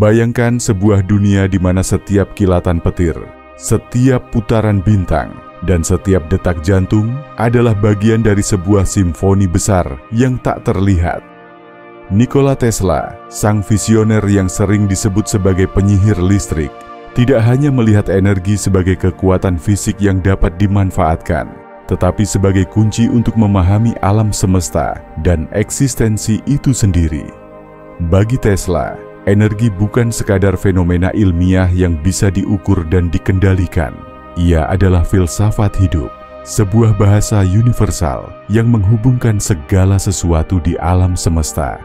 Bayangkan sebuah dunia di mana setiap kilatan petir, setiap putaran bintang, dan setiap detak jantung adalah bagian dari sebuah simfoni besar yang tak terlihat. Nikola Tesla, sang visioner yang sering disebut sebagai penyihir listrik, tidak hanya melihat energi sebagai kekuatan fisik yang dapat dimanfaatkan, tetapi sebagai kunci untuk memahami alam semesta dan eksistensi itu sendiri. Bagi Tesla, energi bukan sekadar fenomena ilmiah yang bisa diukur dan dikendalikan. Ia adalah filsafat hidup, sebuah bahasa universal yang menghubungkan segala sesuatu di alam semesta.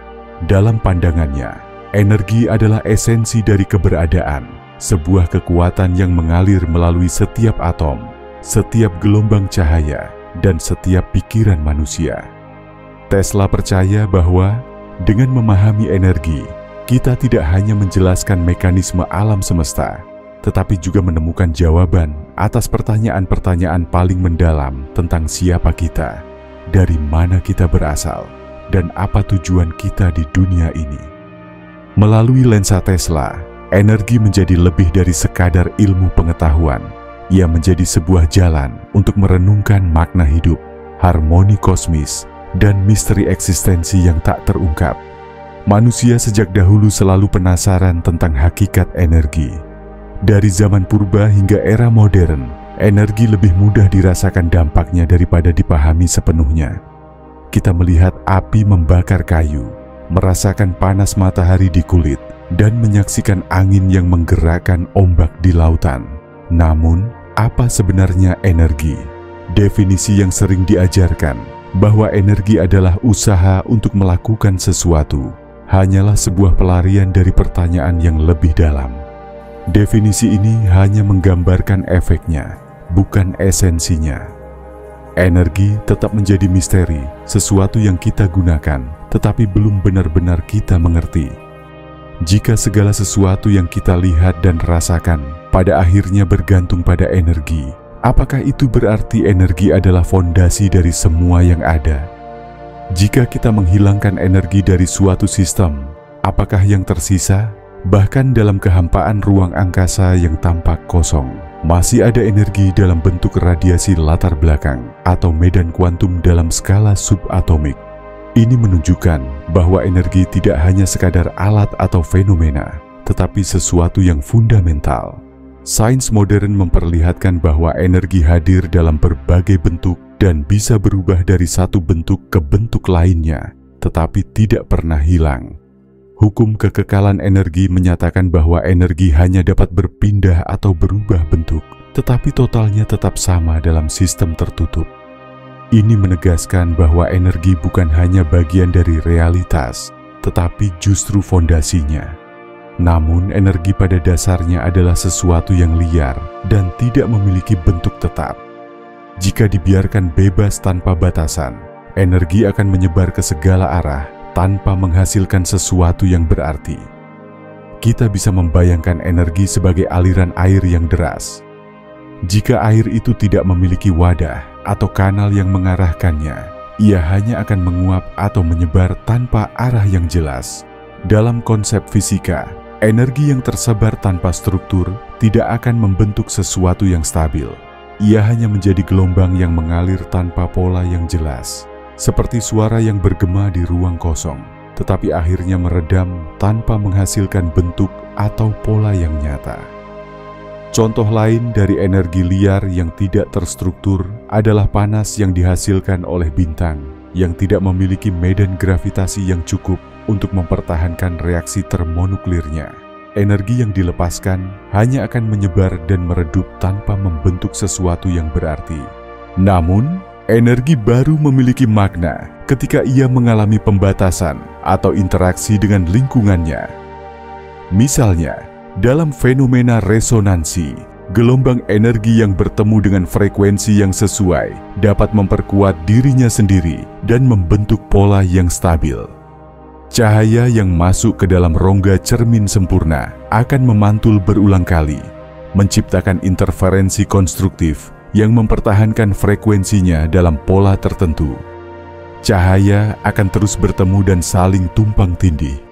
Dalam pandangannya, energi adalah esensi dari keberadaan, sebuah kekuatan yang mengalir melalui setiap atom, setiap gelombang cahaya, dan setiap pikiran manusia. Tesla percaya bahwa dengan memahami energi, kita tidak hanya menjelaskan mekanisme alam semesta, tetapi juga menemukan jawaban atas pertanyaan-pertanyaan paling mendalam tentang siapa kita, dari mana kita berasal, dan apa tujuan kita di dunia ini. Melalui lensa Tesla, energi menjadi lebih dari sekadar ilmu pengetahuan. Ia menjadi sebuah jalan untuk merenungkan makna hidup, harmoni kosmis, dan misteri eksistensi yang tak terungkap. Manusia sejak dahulu selalu penasaran tentang hakikat energi. Dari zaman purba hingga era modern, energi lebih mudah dirasakan dampaknya daripada dipahami sepenuhnya. Kita melihat api membakar kayu, merasakan panas matahari di kulit, dan menyaksikan angin yang menggerakkan ombak di lautan. Namun, apa sebenarnya energi? Definisi yang sering diajarkan bahwa energi adalah usaha untuk melakukan sesuatu hanyalah sebuah pelarian dari pertanyaan yang lebih dalam. Definisi ini hanya menggambarkan efeknya, bukan esensinya. Energi tetap menjadi misteri, sesuatu yang kita gunakan, tetapi belum benar-benar kita mengerti. Jika segala sesuatu yang kita lihat dan rasakan pada akhirnya bergantung pada energi, apakah itu berarti energi adalah fondasi dari semua yang ada? Jika kita menghilangkan energi dari suatu sistem, apakah yang tersisa? Bahkan dalam kehampaan ruang angkasa yang tampak kosong, masih ada energi dalam bentuk radiasi latar belakang atau medan kuantum dalam skala subatomik. Ini menunjukkan bahwa energi tidak hanya sekadar alat atau fenomena, tetapi sesuatu yang fundamental. Sains modern memperlihatkan bahwa energi hadir dalam berbagai bentuk dan bisa berubah dari satu bentuk ke bentuk lainnya, tetapi tidak pernah hilang. Hukum kekekalan energi menyatakan bahwa energi hanya dapat berpindah atau berubah bentuk, tetapi totalnya tetap sama dalam sistem tertutup. Ini menegaskan bahwa energi bukan hanya bagian dari realitas, tetapi justru fondasinya. Namun, energi pada dasarnya adalah sesuatu yang liar dan tidak memiliki bentuk tetap. Jika dibiarkan bebas tanpa batasan, energi akan menyebar ke segala arah tanpa menghasilkan sesuatu yang berarti. Kita bisa membayangkan energi sebagai aliran air yang deras. Jika air itu tidak memiliki wadah atau kanal yang mengarahkannya, ia hanya akan menguap atau menyebar tanpa arah yang jelas. Dalam konsep fisika, energi yang tersebar tanpa struktur tidak akan membentuk sesuatu yang stabil ia hanya menjadi gelombang yang mengalir tanpa pola yang jelas, seperti suara yang bergema di ruang kosong, tetapi akhirnya meredam tanpa menghasilkan bentuk atau pola yang nyata. Contoh lain dari energi liar yang tidak terstruktur adalah panas yang dihasilkan oleh bintang yang tidak memiliki medan gravitasi yang cukup untuk mempertahankan reaksi termonuklirnya energi yang dilepaskan hanya akan menyebar dan meredup tanpa membentuk sesuatu yang berarti. Namun, energi baru memiliki makna ketika ia mengalami pembatasan atau interaksi dengan lingkungannya. Misalnya, dalam fenomena resonansi, gelombang energi yang bertemu dengan frekuensi yang sesuai dapat memperkuat dirinya sendiri dan membentuk pola yang stabil. Cahaya yang masuk ke dalam rongga cermin sempurna akan memantul berulang kali, menciptakan interferensi konstruktif yang mempertahankan frekuensinya dalam pola tertentu. Cahaya akan terus bertemu dan saling tumpang tindih.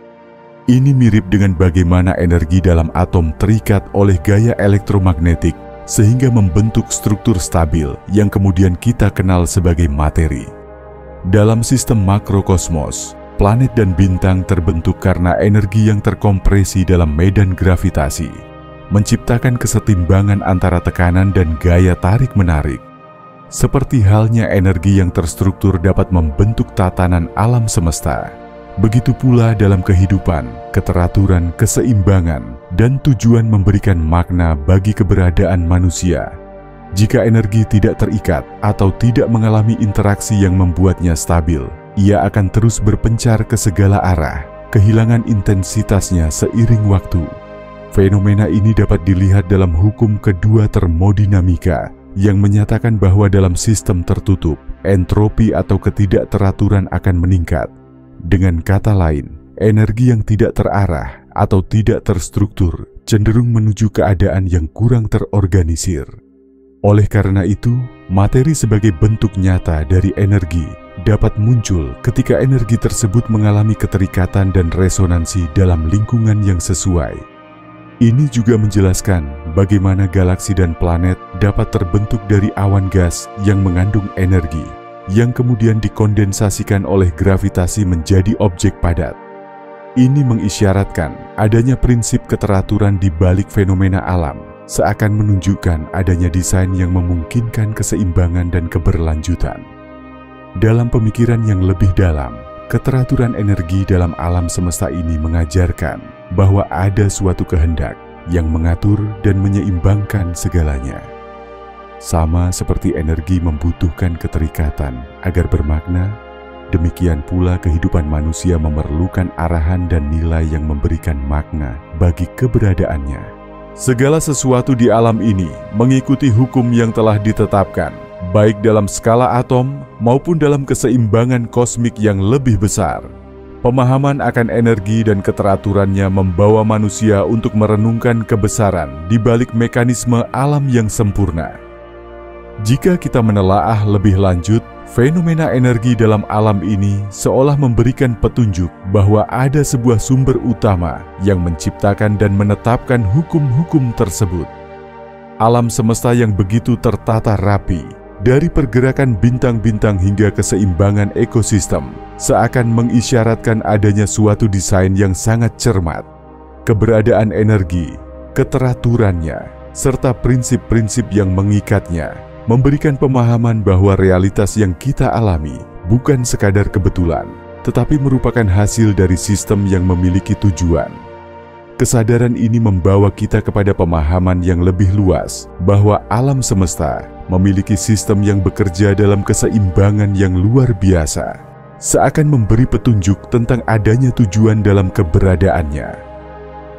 Ini mirip dengan bagaimana energi dalam atom terikat oleh gaya elektromagnetik sehingga membentuk struktur stabil yang kemudian kita kenal sebagai materi. Dalam sistem makrokosmos, planet dan bintang terbentuk karena energi yang terkompresi dalam medan gravitasi, menciptakan kesetimbangan antara tekanan dan gaya tarik-menarik. Seperti halnya energi yang terstruktur dapat membentuk tatanan alam semesta Begitu pula dalam kehidupan, keteraturan, keseimbangan, dan tujuan memberikan makna bagi keberadaan manusia. Jika energi tidak terikat atau tidak mengalami interaksi yang membuatnya stabil, ia akan terus berpencar ke segala arah, kehilangan intensitasnya seiring waktu. Fenomena ini dapat dilihat dalam hukum kedua termodinamika yang menyatakan bahwa dalam sistem tertutup, entropi atau ketidakteraturan akan meningkat dengan kata lain, energi yang tidak terarah atau tidak terstruktur cenderung menuju keadaan yang kurang terorganisir. Oleh karena itu, materi sebagai bentuk nyata dari energi dapat muncul ketika energi tersebut mengalami keterikatan dan resonansi dalam lingkungan yang sesuai. Ini juga menjelaskan bagaimana galaksi dan planet dapat terbentuk dari awan gas yang mengandung energi yang kemudian dikondensasikan oleh gravitasi menjadi objek padat. Ini mengisyaratkan adanya prinsip keteraturan di balik fenomena alam, seakan menunjukkan adanya desain yang memungkinkan keseimbangan dan keberlanjutan. Dalam pemikiran yang lebih dalam, keteraturan energi dalam alam semesta ini mengajarkan bahwa ada suatu kehendak yang mengatur dan menyeimbangkan segalanya. Sama seperti energi membutuhkan keterikatan agar bermakna, demikian pula kehidupan manusia memerlukan arahan dan nilai yang memberikan makna bagi keberadaannya. Segala sesuatu di alam ini mengikuti hukum yang telah ditetapkan, baik dalam skala atom maupun dalam keseimbangan kosmik yang lebih besar. Pemahaman akan energi dan keteraturannya membawa manusia untuk merenungkan kebesaran di balik mekanisme alam yang sempurna. Jika kita menelaah lebih lanjut, fenomena energi dalam alam ini seolah memberikan petunjuk bahwa ada sebuah sumber utama yang menciptakan dan menetapkan hukum-hukum tersebut. Alam semesta yang begitu tertata rapi, dari pergerakan bintang-bintang hingga keseimbangan ekosistem, seakan mengisyaratkan adanya suatu desain yang sangat cermat. Keberadaan energi, keteraturannya, serta prinsip-prinsip yang mengikatnya memberikan pemahaman bahwa realitas yang kita alami bukan sekadar kebetulan, tetapi merupakan hasil dari sistem yang memiliki tujuan. Kesadaran ini membawa kita kepada pemahaman yang lebih luas bahwa alam semesta memiliki sistem yang bekerja dalam keseimbangan yang luar biasa, seakan memberi petunjuk tentang adanya tujuan dalam keberadaannya.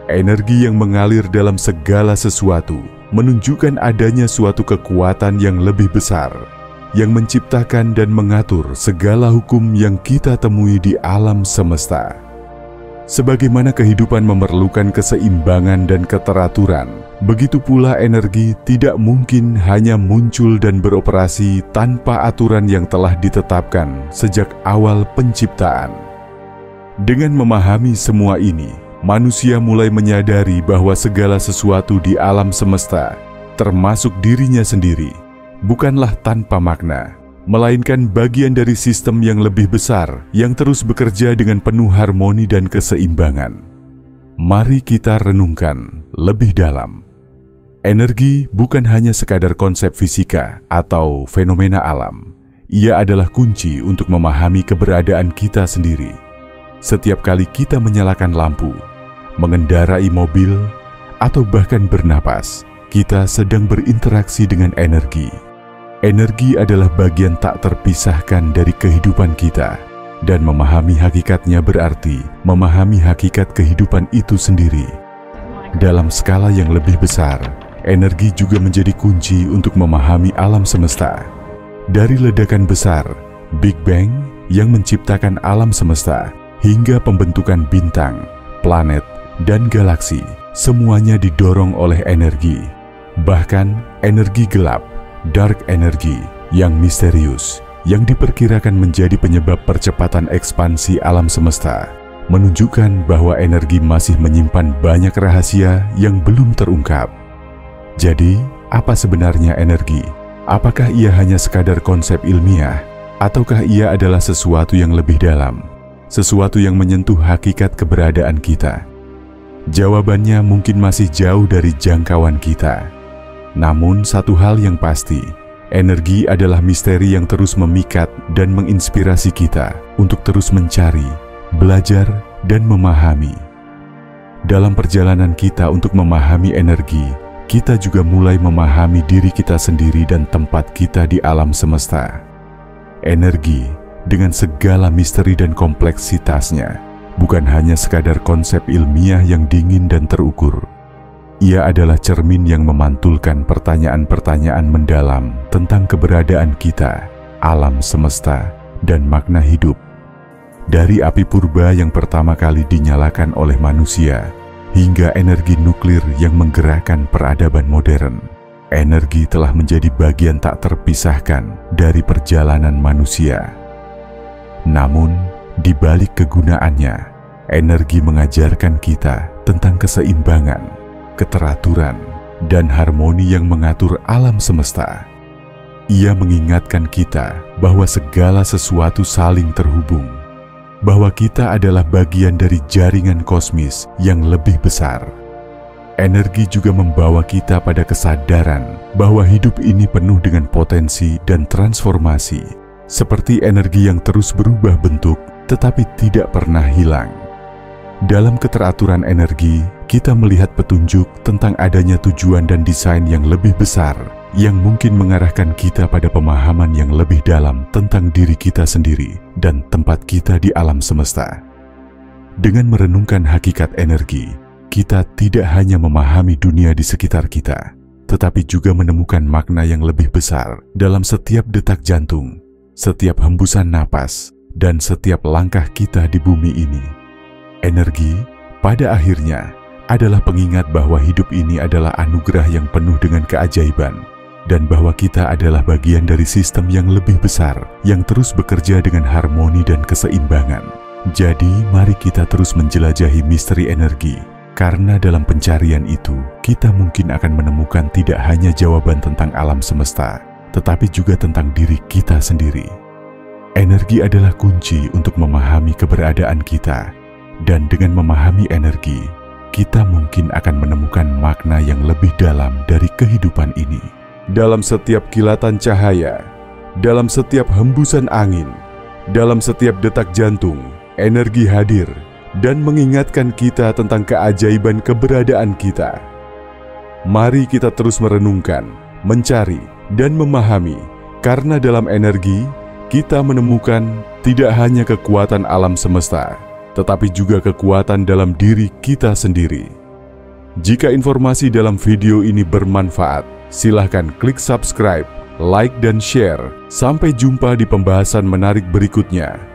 Energi yang mengalir dalam segala sesuatu menunjukkan adanya suatu kekuatan yang lebih besar yang menciptakan dan mengatur segala hukum yang kita temui di alam semesta. Sebagaimana kehidupan memerlukan keseimbangan dan keteraturan, begitu pula energi tidak mungkin hanya muncul dan beroperasi tanpa aturan yang telah ditetapkan sejak awal penciptaan. Dengan memahami semua ini, manusia mulai menyadari bahwa segala sesuatu di alam semesta, termasuk dirinya sendiri, bukanlah tanpa makna, melainkan bagian dari sistem yang lebih besar yang terus bekerja dengan penuh harmoni dan keseimbangan. Mari kita renungkan lebih dalam. Energi bukan hanya sekadar konsep fisika atau fenomena alam. Ia adalah kunci untuk memahami keberadaan kita sendiri. Setiap kali kita menyalakan lampu, mengendarai mobil, atau bahkan bernapas, kita sedang berinteraksi dengan energi. Energi adalah bagian tak terpisahkan dari kehidupan kita, dan memahami hakikatnya berarti memahami hakikat kehidupan itu sendiri. Dalam skala yang lebih besar, energi juga menjadi kunci untuk memahami alam semesta. Dari ledakan besar, Big Bang yang menciptakan alam semesta, hingga pembentukan bintang, planet, dan galaksi semuanya didorong oleh energi. Bahkan energi gelap, dark energy yang misterius yang diperkirakan menjadi penyebab percepatan ekspansi alam semesta menunjukkan bahwa energi masih menyimpan banyak rahasia yang belum terungkap. Jadi, apa sebenarnya energi? Apakah ia hanya sekadar konsep ilmiah, ataukah ia adalah sesuatu yang lebih dalam, sesuatu yang menyentuh hakikat keberadaan kita? Jawabannya mungkin masih jauh dari jangkauan kita. Namun, satu hal yang pasti, energi adalah misteri yang terus memikat dan menginspirasi kita untuk terus mencari, belajar, dan memahami. Dalam perjalanan kita untuk memahami energi, kita juga mulai memahami diri kita sendiri dan tempat kita di alam semesta. Energi, dengan segala misteri dan kompleksitasnya, bukan hanya sekadar konsep ilmiah yang dingin dan terukur. Ia adalah cermin yang memantulkan pertanyaan-pertanyaan mendalam tentang keberadaan kita, alam semesta, dan makna hidup. Dari api purba yang pertama kali dinyalakan oleh manusia, hingga energi nuklir yang menggerakkan peradaban modern, energi telah menjadi bagian tak terpisahkan dari perjalanan manusia. Namun, di balik kegunaannya, energi mengajarkan kita tentang keseimbangan, keteraturan, dan harmoni yang mengatur alam semesta. Ia mengingatkan kita bahwa segala sesuatu saling terhubung bahwa kita adalah bagian dari jaringan kosmis yang lebih besar. Energi juga membawa kita pada kesadaran bahwa hidup ini penuh dengan potensi dan transformasi, seperti energi yang terus berubah bentuk tetapi tidak pernah hilang. Dalam keteraturan energi, kita melihat petunjuk tentang adanya tujuan dan desain yang lebih besar yang mungkin mengarahkan kita pada pemahaman yang lebih dalam tentang diri kita sendiri dan tempat kita di alam semesta. Dengan merenungkan hakikat energi, kita tidak hanya memahami dunia di sekitar kita, tetapi juga menemukan makna yang lebih besar dalam setiap detak jantung, setiap hembusan napas, dan setiap langkah kita di bumi ini. Energi, pada akhirnya, adalah pengingat bahwa hidup ini adalah anugerah yang penuh dengan keajaiban dan bahwa kita adalah bagian dari sistem yang lebih besar yang terus bekerja dengan harmoni dan keseimbangan. Jadi, mari kita terus menjelajahi misteri energi, karena dalam pencarian itu kita mungkin akan menemukan tidak hanya jawaban tentang alam semesta, tetapi juga tentang diri kita sendiri. Energi adalah kunci untuk memahami keberadaan kita, dan dengan memahami energi, kita mungkin akan menemukan makna yang lebih dalam dari kehidupan ini dalam setiap kilatan cahaya, dalam setiap hembusan angin, dalam setiap detak jantung, energi hadir dan mengingatkan kita tentang keajaiban keberadaan kita. Mari kita terus merenungkan, mencari, dan memahami, karena dalam energi kita menemukan tidak hanya kekuatan alam semesta, tetapi juga kekuatan dalam diri kita sendiri. Jika informasi dalam video ini bermanfaat, Silahkan klik subscribe, like, dan share. Sampai jumpa di pembahasan menarik berikutnya.